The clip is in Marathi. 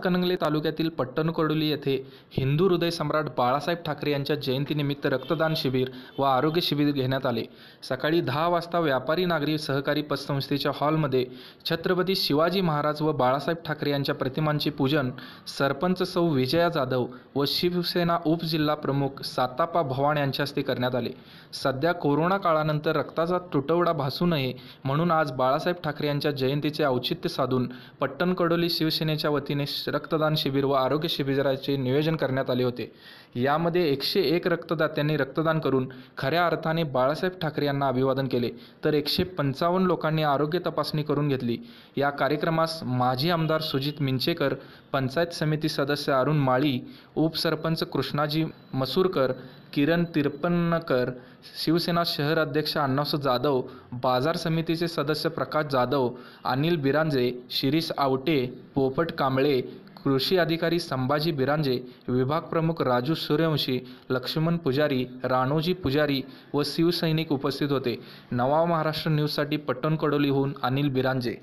हातकणंगले तालुक्यातील पट्टणकडोली येथे हिंदू हृदय सम्राट बाळासाहेब ठाकरे यांच्या जयंतीनिमित्त रक्तदान शिबिर व आरोग्य शिबिर घेण्यात आले. सकाळी दहा वाजता व्यापारी नागरी सहकारी पतसंस्थेच्या हॉलमध्ये छत्रपती शिवाजी महाराज व बाळासाहेब ठाकरे यांच्या प्रतिमांचे पूजन सरपंच सौ. विजया जाधव व शिवसेना उपजिल्हा प्रमुख सातापा भवाण यांच्या हस्ते करण्यात आले. सध्या कोरोना काळानंतर रक्ताचा तुटवडा भासू नये म्हणून आज बाळासाहेब ठाकरे यांच्या जयंतीचे औचित्य साधून पट्टणकडोली शिवसेनेच्या वतीने श- रक्तदान शिबिर व आरोग्य शिबिराचे नियोजन करण्यात आले होते. यामध्ये एकशे एक रक्तदात्यांनी रक्तदान करून खऱ्या अर्थाने बाळासाहेब ठाकरे यांना अभिवादन केले. तर एकशे पंचावन्न लोकांनी आरोग्य तपासणी करून घेतली. या कार्यक्रमास माजी आमदार सुजित मिंचेकर पंचायत समिती सदस्य अरुण माळी उपसरपंच कृष्णाजी मसूरकर किरण तिरपन्नकर शिवसेना शहर अध्यक्ष अण्णासाहेब जाधव बाजार समितीचे सदस्य प्रकाश जाधव अनिल बिरांजे शिरीष आवटे पोपट कांबळे कृषी अधिकारी संभाजी बिरांजे विभाग प्रमुख राजू सूर्यवंशी लक्ष्मण पुजारी राणोजी पुजारी व शिवसैनिक उपस्थित होते. नवा महाराष्ट्र न्यूजसाठी पट्टणकडोलीहून अनिल बिरांजे.